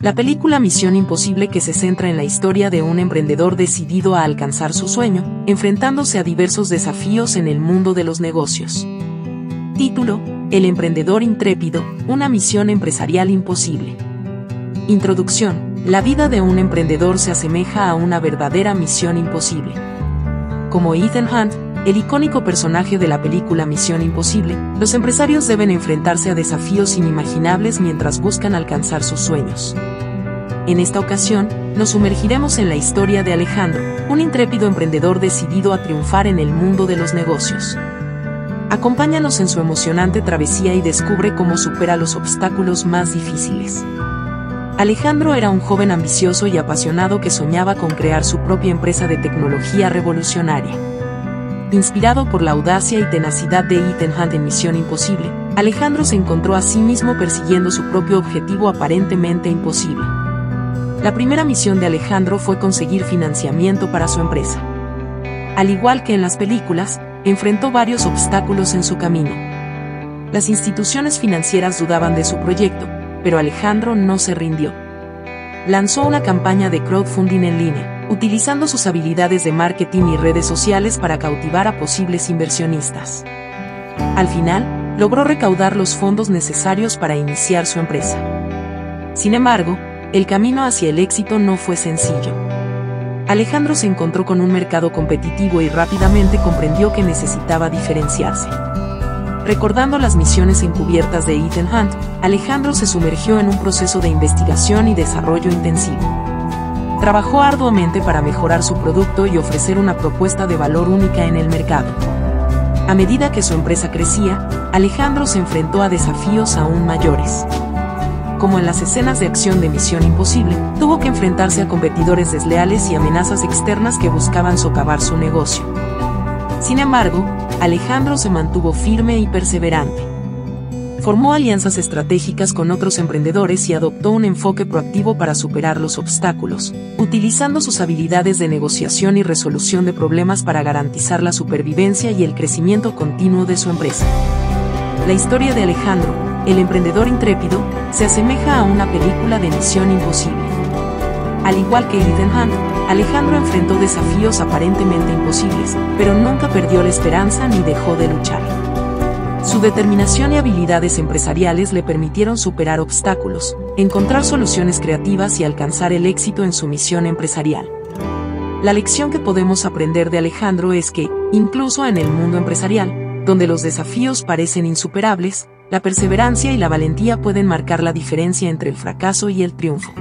La película Misión Imposible que se centra en la historia de un emprendedor decidido a alcanzar su sueño, enfrentándose a diversos desafíos en el mundo de los negocios. Título, El emprendedor intrépido, una misión empresarial imposible. Introducción, la vida de un emprendedor se asemeja a una verdadera misión imposible. Como Ethan Hunt, el icónico personaje de la película Misión Imposible, los empresarios deben enfrentarse a desafíos inimaginables mientras buscan alcanzar sus sueños. En esta ocasión, nos sumergiremos en la historia de Alejandro, un intrépido emprendedor decidido a triunfar en el mundo de los negocios. Acompáñanos en su emocionante travesía y descubre cómo supera los obstáculos más difíciles. Alejandro era un joven ambicioso y apasionado que soñaba con crear su propia empresa de tecnología revolucionaria. Inspirado por la audacia y tenacidad de Ethan Hunt en Misión Imposible, Alejandro se encontró a sí mismo persiguiendo su propio objetivo aparentemente imposible. La primera misión de Alejandro fue conseguir financiamiento para su empresa. Al igual que en las películas, enfrentó varios obstáculos en su camino. Las instituciones financieras dudaban de su proyecto, pero Alejandro no se rindió. Lanzó una campaña de crowdfunding en línea utilizando sus habilidades de marketing y redes sociales para cautivar a posibles inversionistas. Al final, logró recaudar los fondos necesarios para iniciar su empresa. Sin embargo, el camino hacia el éxito no fue sencillo. Alejandro se encontró con un mercado competitivo y rápidamente comprendió que necesitaba diferenciarse. Recordando las misiones encubiertas de Ethan Hunt, Alejandro se sumergió en un proceso de investigación y desarrollo intensivo. Trabajó arduamente para mejorar su producto y ofrecer una propuesta de valor única en el mercado. A medida que su empresa crecía, Alejandro se enfrentó a desafíos aún mayores. Como en las escenas de acción de Misión Imposible, tuvo que enfrentarse a competidores desleales y amenazas externas que buscaban socavar su negocio. Sin embargo, Alejandro se mantuvo firme y perseverante formó alianzas estratégicas con otros emprendedores y adoptó un enfoque proactivo para superar los obstáculos, utilizando sus habilidades de negociación y resolución de problemas para garantizar la supervivencia y el crecimiento continuo de su empresa. La historia de Alejandro, el emprendedor intrépido, se asemeja a una película de misión imposible. Al igual que Ethan Hunt, Alejandro enfrentó desafíos aparentemente imposibles, pero nunca perdió la esperanza ni dejó de luchar. Su determinación y habilidades empresariales le permitieron superar obstáculos, encontrar soluciones creativas y alcanzar el éxito en su misión empresarial. La lección que podemos aprender de Alejandro es que, incluso en el mundo empresarial, donde los desafíos parecen insuperables, la perseverancia y la valentía pueden marcar la diferencia entre el fracaso y el triunfo.